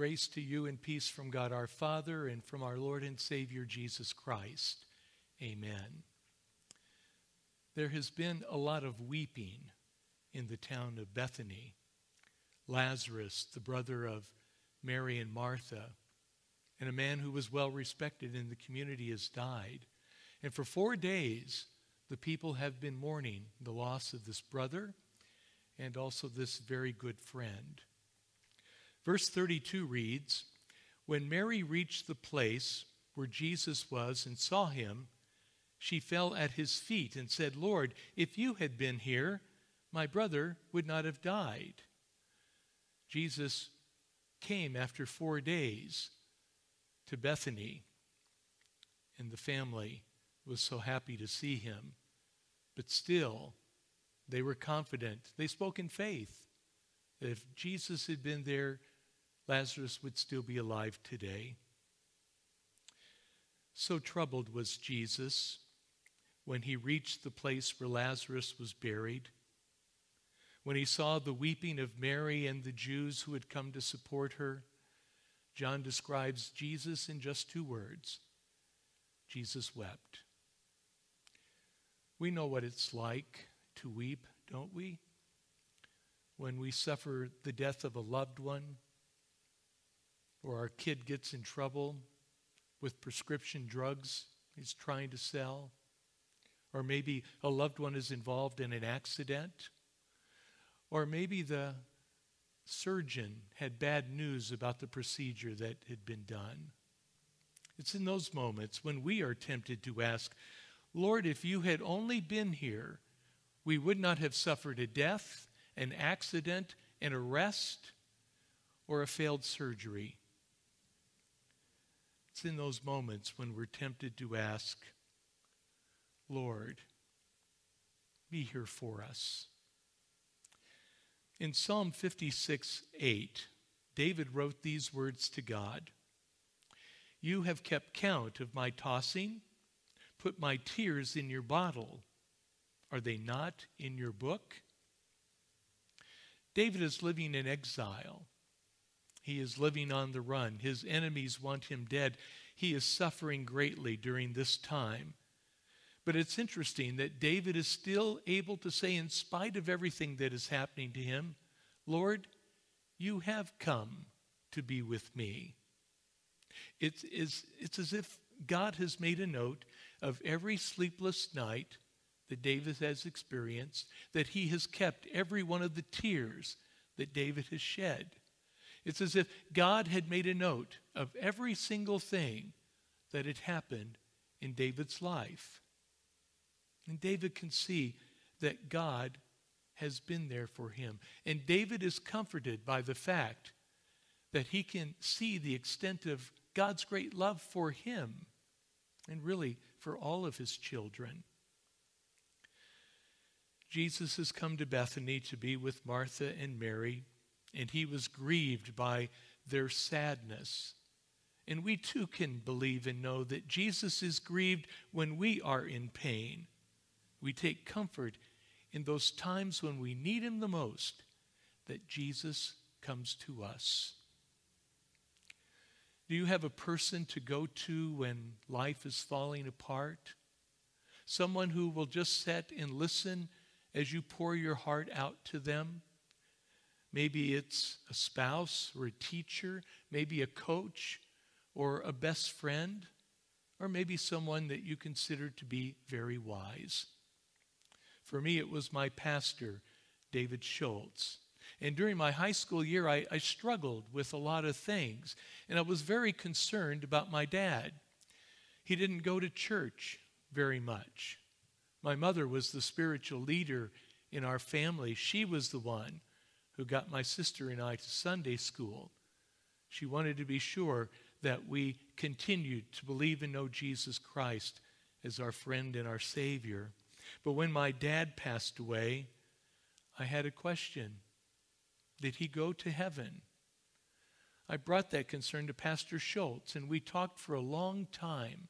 Grace to you and peace from God our Father and from our Lord and Savior Jesus Christ. Amen. There has been a lot of weeping in the town of Bethany. Lazarus, the brother of Mary and Martha, and a man who was well respected in the community, has died. And for four days, the people have been mourning the loss of this brother and also this very good friend. Verse 32 reads When Mary reached the place where Jesus was and saw him, she fell at his feet and said, Lord, if you had been here, my brother would not have died. Jesus came after four days to Bethany, and the family was so happy to see him. But still, they were confident. They spoke in faith that if Jesus had been there, Lazarus would still be alive today. So troubled was Jesus when he reached the place where Lazarus was buried. When he saw the weeping of Mary and the Jews who had come to support her, John describes Jesus in just two words Jesus wept. We know what it's like to weep, don't we? When we suffer the death of a loved one, or our kid gets in trouble with prescription drugs he's trying to sell, or maybe a loved one is involved in an accident, or maybe the surgeon had bad news about the procedure that had been done. It's in those moments when we are tempted to ask, Lord, if you had only been here, we would not have suffered a death, an accident, an arrest, or a failed surgery. It's in those moments when we're tempted to ask, Lord, be here for us. In Psalm 56 8, David wrote these words to God You have kept count of my tossing put my tears in your bottle. Are they not in your book? David is living in exile. He is living on the run. His enemies want him dead. He is suffering greatly during this time. But it's interesting that David is still able to say, in spite of everything that is happening to him, Lord, you have come to be with me. It's, it's, it's as if God has made a note of every sleepless night that David has experienced, that he has kept every one of the tears that David has shed. It's as if God had made a note of every single thing that had happened in David's life. And David can see that God has been there for him. And David is comforted by the fact that he can see the extent of God's great love for him and really for all of his children. Jesus has come to Bethany to be with Martha and Mary, and he was grieved by their sadness. And we too can believe and know that Jesus is grieved when we are in pain. We take comfort in those times when we need him the most that Jesus comes to us. Do you have a person to go to when life is falling apart? Someone who will just sit and listen as you pour your heart out to them? Maybe it's a spouse or a teacher, maybe a coach or a best friend, or maybe someone that you consider to be very wise. For me, it was my pastor, David Schultz. And during my high school year, I, I struggled with a lot of things. And I was very concerned about my dad. He didn't go to church very much. My mother was the spiritual leader in our family. She was the one who got my sister and I to Sunday school. She wanted to be sure that we continued to believe and know Jesus Christ as our friend and our Savior. But when my dad passed away, I had a question did he go to heaven? I brought that concern to Pastor Schultz, and we talked for a long time.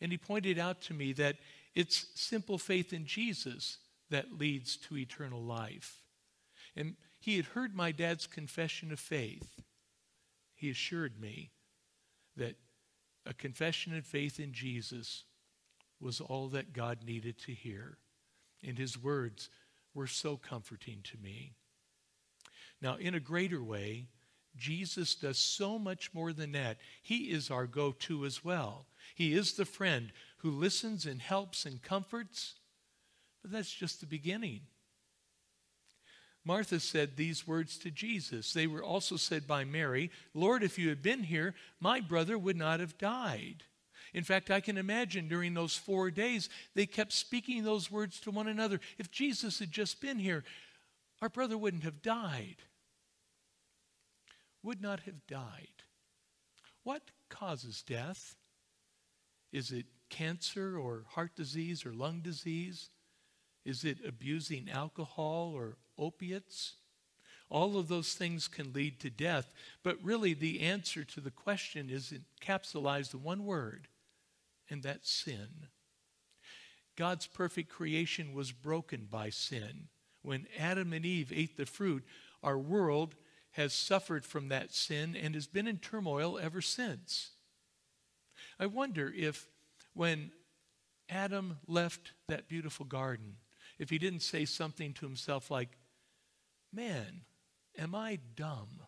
And he pointed out to me that it's simple faith in Jesus that leads to eternal life. And he had heard my dad's confession of faith. he assured me that a confession of faith in Jesus was all that God needed to hear. And his words were so comforting to me. Now, in a greater way, Jesus does so much more than that. He is our go to as well. He is the friend who listens and helps and comforts. But that's just the beginning. Martha said these words to Jesus. They were also said by Mary Lord, if you had been here, my brother would not have died. In fact, I can imagine during those four days, they kept speaking those words to one another. If Jesus had just been here, our brother wouldn't have died. Would not have died. What causes death? Is it cancer or heart disease or lung disease? Is it abusing alcohol or opiates? All of those things can lead to death, but really the answer to the question is encapsulated in one word, and that's sin. God's perfect creation was broken by sin. When Adam and Eve ate the fruit, our world has suffered from that sin and has been in turmoil ever since. I wonder if when Adam left that beautiful garden, if he didn't say something to himself like, Man, am I dumb?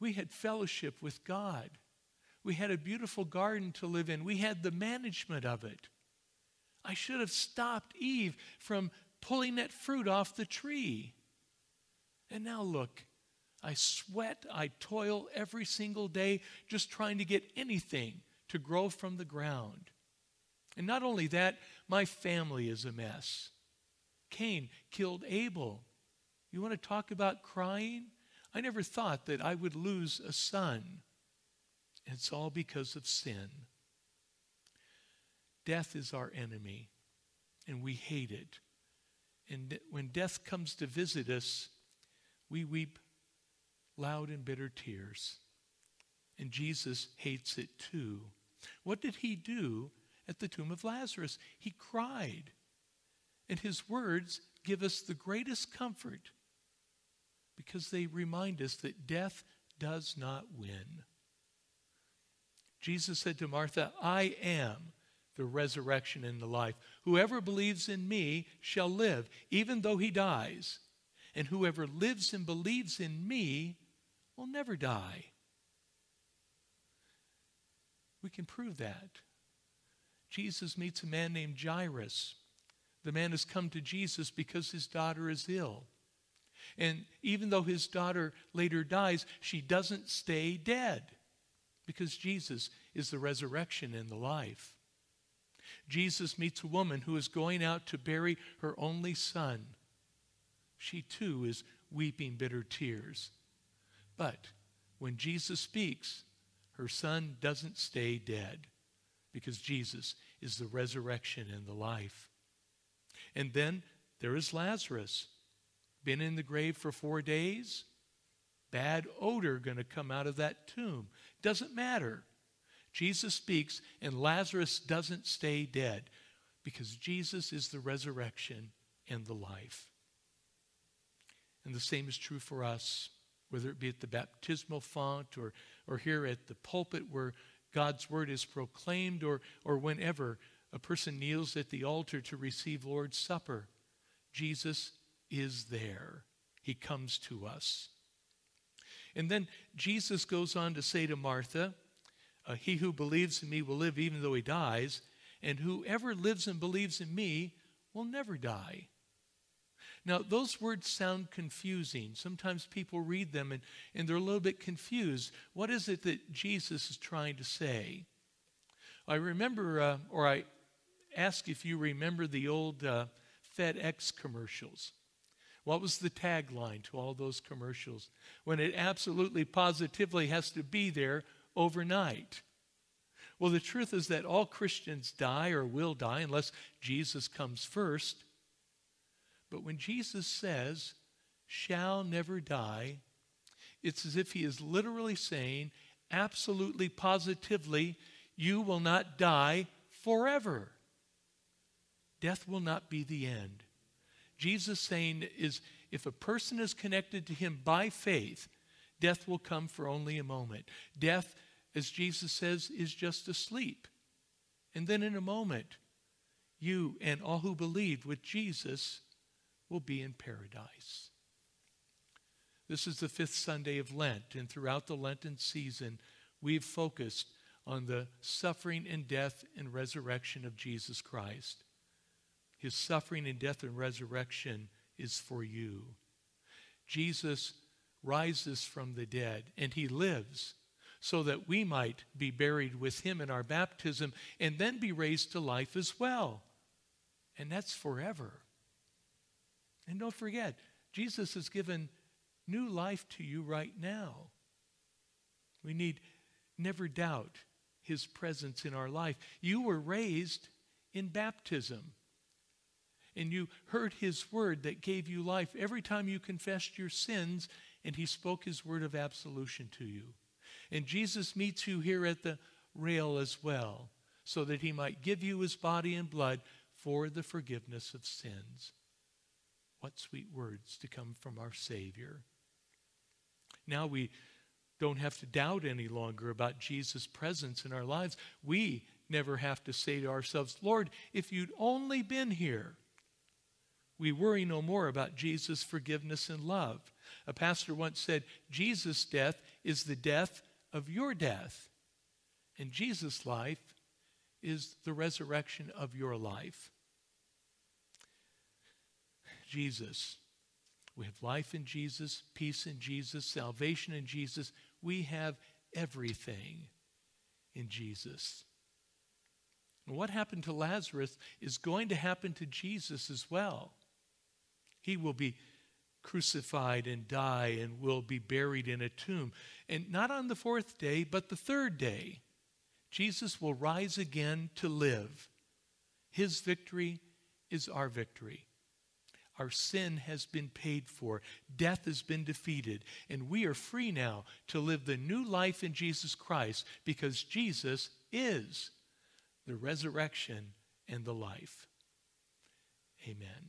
We had fellowship with God. We had a beautiful garden to live in. We had the management of it. I should have stopped Eve from pulling that fruit off the tree. And now look, I sweat, I toil every single day just trying to get anything to grow from the ground. And not only that, my family is a mess. Cain killed Abel. You want to talk about crying? I never thought that I would lose a son. It's all because of sin. Death is our enemy, and we hate it. And when death comes to visit us, we weep loud and bitter tears. And Jesus hates it too. What did he do at the tomb of Lazarus? He cried. And his words give us the greatest comfort because they remind us that death does not win. Jesus said to Martha, I am the resurrection and the life. Whoever believes in me shall live, even though he dies. And whoever lives and believes in me will never die. We can prove that. Jesus meets a man named Jairus. The man has come to Jesus because his daughter is ill. And even though his daughter later dies, she doesn't stay dead because Jesus is the resurrection and the life. Jesus meets a woman who is going out to bury her only son. She too is weeping bitter tears. But when Jesus speaks, her son doesn't stay dead because Jesus is the resurrection and the life. And then there is Lazarus, been in the grave for four days. Bad odor going to come out of that tomb. Doesn't matter. Jesus speaks, and Lazarus doesn't stay dead because Jesus is the resurrection and the life. And the same is true for us, whether it be at the baptismal font or, or here at the pulpit where God's word is proclaimed, or, or whenever a person kneels at the altar to receive Lord's Supper. Jesus is there, He comes to us. And then Jesus goes on to say to Martha, uh, He who believes in me will live even though he dies, and whoever lives and believes in me will never die. Now, those words sound confusing. Sometimes people read them and, and they're a little bit confused. What is it that Jesus is trying to say? I remember, uh, or I ask if you remember the old uh, FedEx commercials. What was the tagline to all those commercials? When it absolutely positively has to be there overnight. Well, the truth is that all Christians die or will die unless Jesus comes first. But when Jesus says, shall never die, it's as if he is literally saying, absolutely, positively, you will not die forever. Death will not be the end. Jesus saying is if a person is connected to him by faith, Death will come for only a moment. Death, as Jesus says, is just asleep. And then in a moment, you and all who believe with Jesus will be in paradise. This is the fifth Sunday of Lent, and throughout the Lenten season, we've focused on the suffering and death and resurrection of Jesus Christ. His suffering and death and resurrection is for you. Jesus rises from the dead, and he lives so that we might be buried with him in our baptism and then be raised to life as well. And that's forever. And don't forget, Jesus has given new life to you right now. We need never doubt his presence in our life. You were raised in baptism. And you heard his word that gave you life every time you confessed your sins, and he spoke his word of absolution to you. And Jesus meets you here at the rail as well, so that he might give you his body and blood for the forgiveness of sins. What sweet words to come from our Savior. Now we don't have to doubt any longer about Jesus' presence in our lives. We never have to say to ourselves, Lord, if you'd only been here. We worry no more about Jesus' forgiveness and love. A pastor once said, Jesus' death is the death of your death, and Jesus' life is the resurrection of your life. Jesus. We have life in Jesus, peace in Jesus, salvation in Jesus. We have everything in Jesus. And what happened to Lazarus is going to happen to Jesus as well. He will be crucified and die and will be buried in a tomb. And not on the fourth day, but the third day, Jesus will rise again to live. His victory is our victory. Our sin has been paid for. Death has been defeated. And we are free now to live the new life in Jesus Christ because Jesus is the resurrection and the life. Amen.